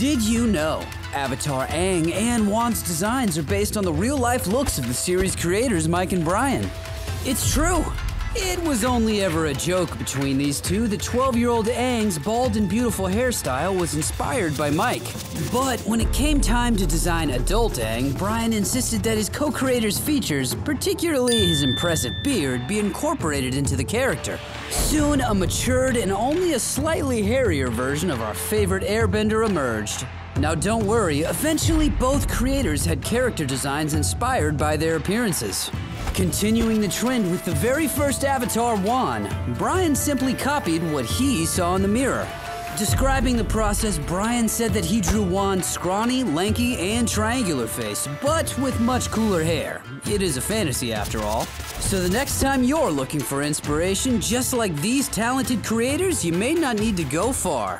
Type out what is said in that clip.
Did you know? Avatar Aang and Wan's designs are based on the real life looks of the series creators Mike and Bryan. It's true. It was only ever a joke between these two The 12 year old Aang's bald and beautiful hairstyle was inspired by Mike. But when it came time to design adult Aang, Bryan insisted that his co creator's features, particularly his impressive beard, be incorporated into the character. Soon, a matured and only a slightly hairier version of our favorite airbender emerged. Now, don't worry, eventually, both creators had character designs inspired by their appearances. Continuing the trend with the very first Avatar Wan, Bryan simply copied what he saw in the mirror. Describing the process, Bryan said that he drew Wan's scrawny, lanky, and triangular face, but with much cooler hair. It is a fantasy after all. So the next time you're looking for inspiration, just like these talented creators, you may not need to go far.